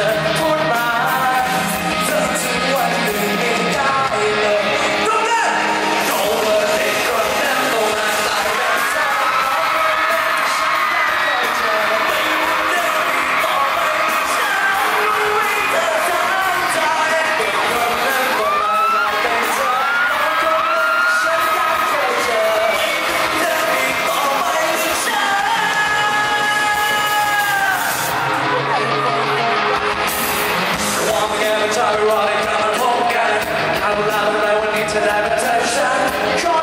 answer could have a.